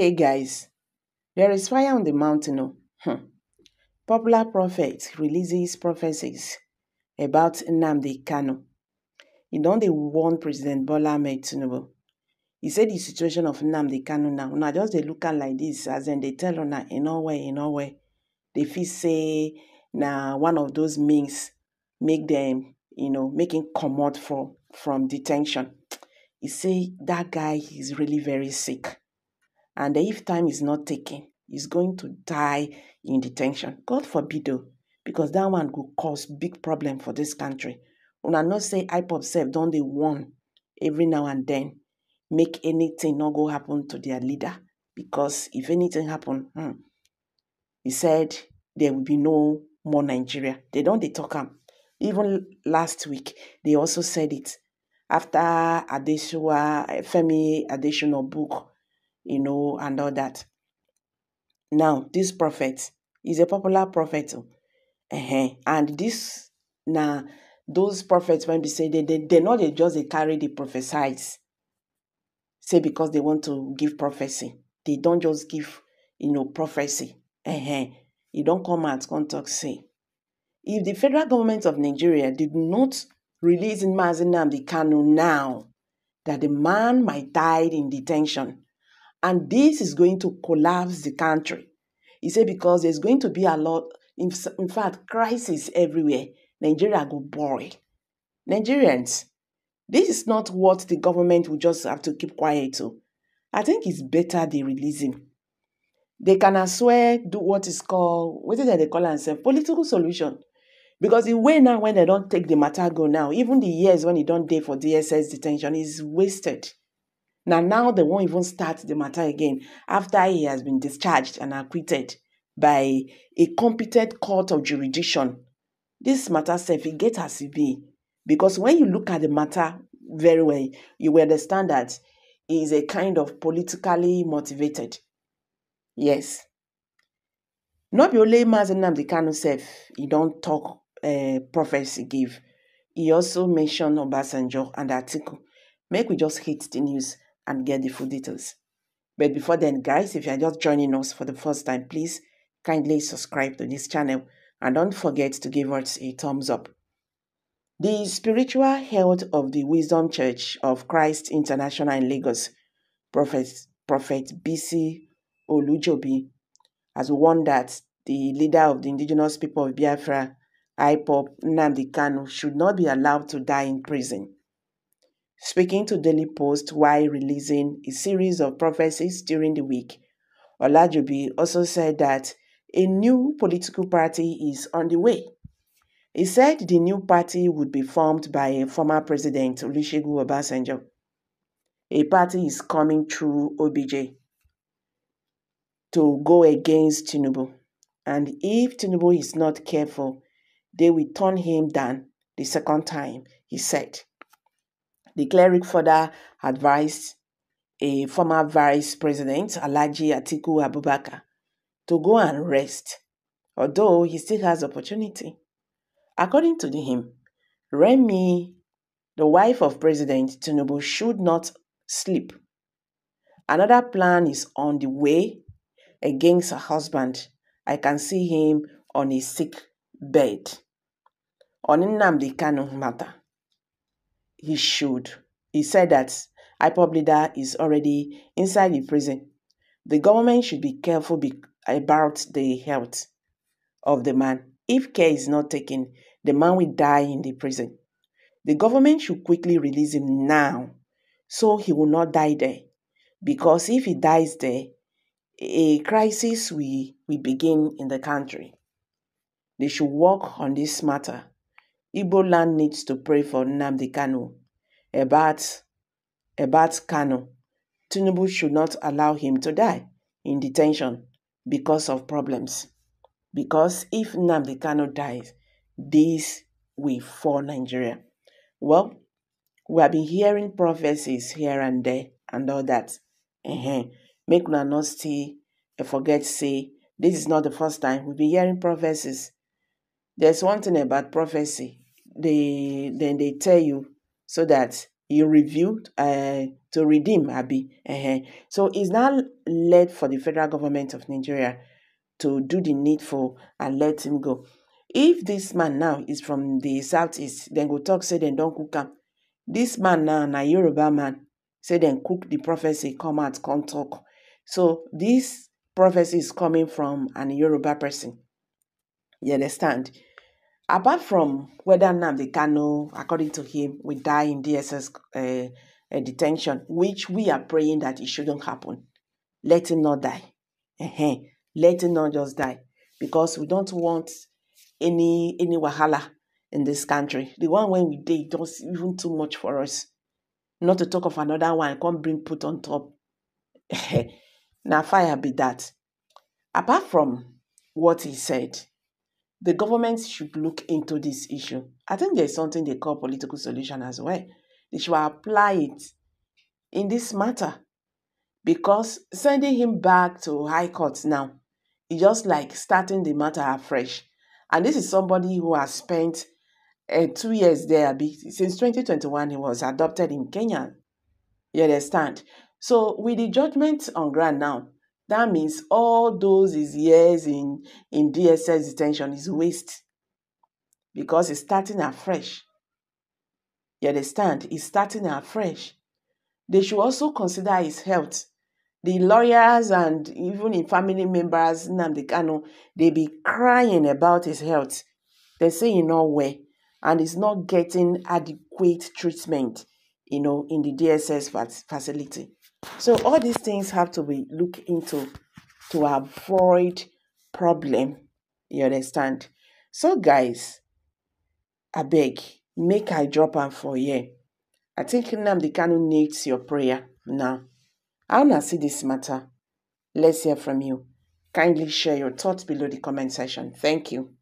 Hey guys, there is fire on the mountain. Oh. Hmm. Popular prophet releases prophecies about Nnamdi Kanu. He don dey warn President Bola Tinubu. He said the situation of Nnamdi Kanu now, una just dey look am like this as dem dey tell on e no well, e no well. Dey fit say na one of those means make them, you know, making comot for from detention. He say that guy is really very sick. And if time is not taken, he's going to die in detention. God forbid though, because that one could cause big problem for this country. Una know say IPOB sef don dey warn every now and then make anything not go happen to their leader. Because if anything happen, hmm, he said there will be no more Nigeria. They don't they talk am. Even last week, they also said it after Adesua, Femi Adesina book, you know, and all that. Now, this prophet is a popular prophet. Uh-huh. And this now those prophets when we say they they they not they just they carry the prophesies. Say because they want to give prophecy. They don't just give, you know, prophecy. Uh-huh. You don't come out, come talk, say. If the federal government of Nigeria did not release Mazi Kanu now, that the man might die in detention, and this is going to collapse the country. He said because there's going to be a lot, in, in fact, crisis everywhere. Nigeria go boil. Nigerians, this is not what the government will just have to keep quiet to. I think it's better they release him. They can as well do what is called, what is it they call it themselves? Political solution. Because the way now when they don't take the matter go now, even the years when he don't day for DSS detention is wasted. Now, now they won't even start the matter again after he has been discharged and acquitted by a competent court of jurisdiction. This matter self, it get as it be. Because when you look at the matter very well, you will understand that it is a kind of politically motivated. Yes. Not be only Mazi Nnamdi Kanu self, he don't talk uh, prophecy give. He also mentioned Obasanjo and the article. Make we just hit the news and get the full details. But before then, guys, if you are just joining us for the first time, please kindly subscribe to this channel and don't forget to give us a thumbs up. The spiritual health of the Wisdom Church of Christ International in Lagos, Prophet, Prophet BC Olujobi, has warned that the leader of the indigenous people of Biafra, IPOB Nnamdi Kanu, should not be allowed to die in prison. Speaking to Daily Post while releasing a series of prophecies during the week, Olajobi also said that a new political party is on the way. He said the new party would be formed by former president, Olusegun Obasanjo. A party is coming through OBJ to go against Tinubu. And if Tinubu is not careful, they will turn him down the second time, he said. The cleric further advised a former vice president, Alhaji Atiku Abubakar, to go and rest, although he still has opportunity. According to him, Remi, the wife of President Tinubu, should not sleep. Another plan is on the way against her husband. I can see him on a sick bed. On Nnamdi Kanu matter, he should. He said that IPOB leader is already inside the prison. The government should be careful be about the health of the man. If care is not taken, the man will die in the prison. The government should quickly release him now so he will not die there. Because if he dies there, a crisis will, will begin in the country. They should work on this matter. Igbo land needs to pray for Nnamdi Kanu about, about Kanu. Tinubu should not allow him to die in detention because of problems. Because if Nnamdi Kanu dies, this will fall Nigeria. Well, we have been hearing prophecies here and there and all that. Uh-huh. Make una not still forget say this is not the first time we've been hearing prophecies. There's one thing about prophecy. They then they tell you so that you reviewed uh, to redeem Abi. Uh-huh. So it's now led for the federal government of Nigeria to do the needful and let him go. If this man now is from the southeast, then go talk say then don't cook him. This man now, na Yoruba man, say then cook the prophecy, come out, come talk. So this prophecy is coming from an Yoruba person. You understand? Apart from whether Nnamdi Kanu, according to him, will die in DSS uh, uh, detention, which we are praying that it shouldn't happen, let him not die. Uh-huh. Let him not just die, because we don't want any any wahala in this country. The one when we did does even too much for us. Not to talk of another one, come bring put on top. now fire be that. Apart from what he said, the government should look into this issue. I think there's something they call political solution as well. They should apply it in this matter because sending him back to high court now is just like starting the matter afresh. And this is somebody who has spent uh, two years there. Since 2021, he was adopted in Kenya. You understand? So with the judgment on ground now, that means all those his years in, in DSS detention is waste because he's starting afresh. You understand? He's starting afresh. They should also consider his health. The lawyers and even in family members, Nnamdi Kanu, they be crying about his health. They say he not well and he's not getting adequate treatment, you know, in the DSS facility. So all these things have to be looked into to avoid problem. You understand? So guys, I beg, make I drop am for here. I think Nnamdi Kanu needs your prayer now. I wanna see this matter. Let's hear from you. Kindly share your thoughts below the comment section. Thank you.